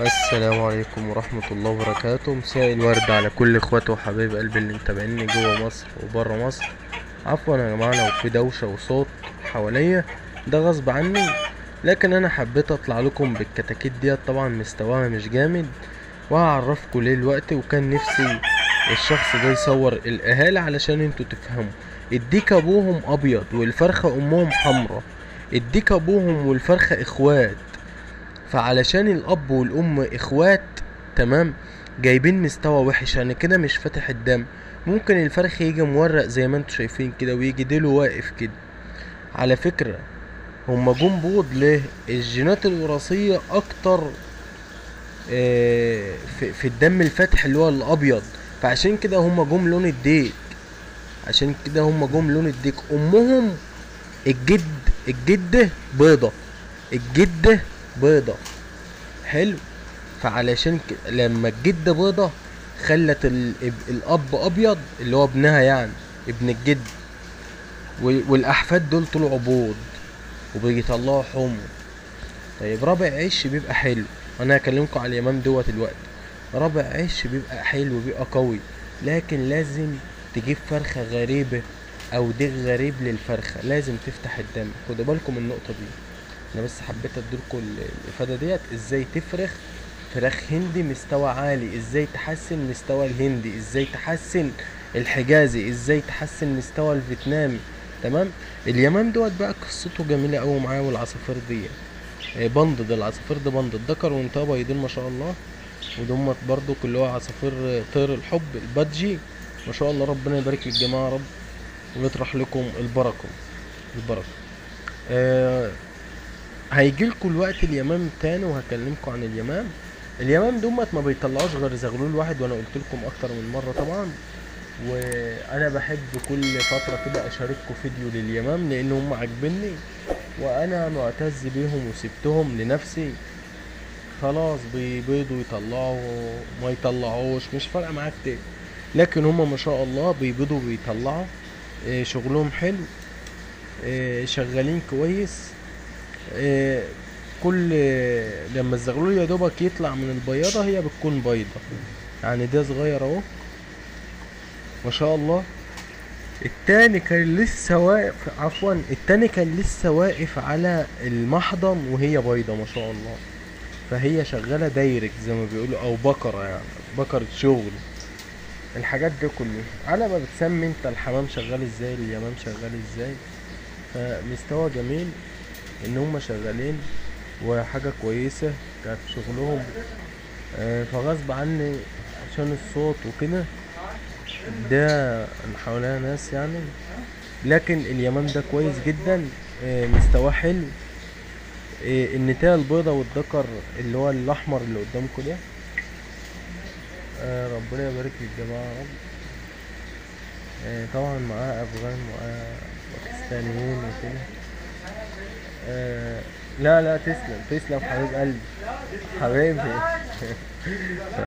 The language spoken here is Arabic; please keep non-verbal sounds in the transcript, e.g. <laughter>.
السلام عليكم ورحمة الله وبركاته. مساء الورد على كل إخواتي وحبايب قلبي اللي متابعيني جوه مصر وبره مصر. عفوا يا جماعة لو في دوشة وصوت حواليا ده غصب عني. لكن أنا حبيت أطلع لكم بالكتاكيت ديت. طبعا مستواها مش جامد وهعرفكم ليه الوقت وكان نفسي الشخص ده يصور الأهالي علشان أنتوا تفهموا. الديك أبوهم أبيض والفرخة أمهم حمرا الديك أبوهم والفرخة إخوات. فعلشان الأب والأم إخوات تمام؟ جايبين مستوى وحش يعني كده مش فاتح الدم. ممكن الفرخ يجي مورق زي ما أنتوا شايفين كده ويجي ديله واقف كده. على فكرة هما جم بوض ليه؟ الجينات الوراثية أكتر آه، في, الدم الفاتح اللي هو الأبيض. فعشان كده هما جم لون الديك. عشان كده هما جم لون الديك. أمهم الجد الجدة بيضة. الجدة بيضة. حلو. فعلشان ك... لما الجدة بيضة خلت ال... الأب أبيض اللي هو ابنها يعني ابن الجد. وال... والأحفاد دول طلعوا بيض وبيطلعوا حمر طيب رابع عش بيبقى حلو. أنا هكلمكم على اليمام دوت الوقت رابع عش بيبقى حلو بيبقى قوي. لكن لازم تجيب فرخة غريبة أو ديك غريب للفرخة. لازم تفتح الدم. خدوا بالكم من النقطة دي. أنا بس حبيت اديلكم ال- الافادة ديت. إزاي تفرخ؟ فراخ هندي مستوى عالي. إزاي تحسن مستوى الهندي؟ إزاي تحسن الحجازي؟ إزاي تحسن مستوى الفيتنامي؟ تمام؟ اليمام دوت بقى قصته جميلة قوي معاه والعصافير دي. بندد العصافير ده بندد ذكر وانثى بيضين ما شاء الله. ودمت برضو اللي هو عصافير طير الحب البادجي. ما شاء الله ربنا يبارك للجماعة يا رب. ويطرح لكم البركة. البركة. آه هيجيلكوا الوقت اليمام تاني وهكلمكم عن اليمام. اليمام دومت ما بيطلعوش غير زغلول واحد وأنا قلت لكم أكتر من مرة طبعا. وأنا بحب كل فترة كده أشارككم فيديو لليمام لأن هم عاجبني وأنا معتز بيهم وسبتهم لنفسي. خلاص بيبيضوا يطلعوا ما يطلعوش مش فارقة معاك كتير لكن هم ما شاء الله بيبيضوا وبيطلعوا. إيه، شغلهم حلو. إيه، شغالين كويس. كل لما الزغلول يا دوبك يطلع من البياضة هي بتكون بيضة. يعني ده صغير أهو. ما شاء الله. التاني كان لسه واقف عفوا التاني كان لسه واقف على المحضن وهي بيضة ما شاء الله. فهي شغالة دايركت زي ما بيقولوا أو بكرة يعني بكرة شغل. الحاجات دي كلها. على ما بتسمي أنت الحمام شغال إزاي اليمام شغال إزاي. فمستوى جميل. ان هم شغالين وحاجة كويسة كانت شغلهم. آه، فغصب عني عشان الصوت وكده ده حواليها ناس يعني. لكن اليمام ده كويس جدا آه، مستواه حلو. آه، النتاية البيضة والذكر اللي هو الأحمر اللي قدامكم ده. ربنا يبارك للجماعة رب. طبعا معاه أفغان ومعاه باكستانيين وكده. لا لا تسلم تسلم حبيب قلبي. حبيبي. <laughs>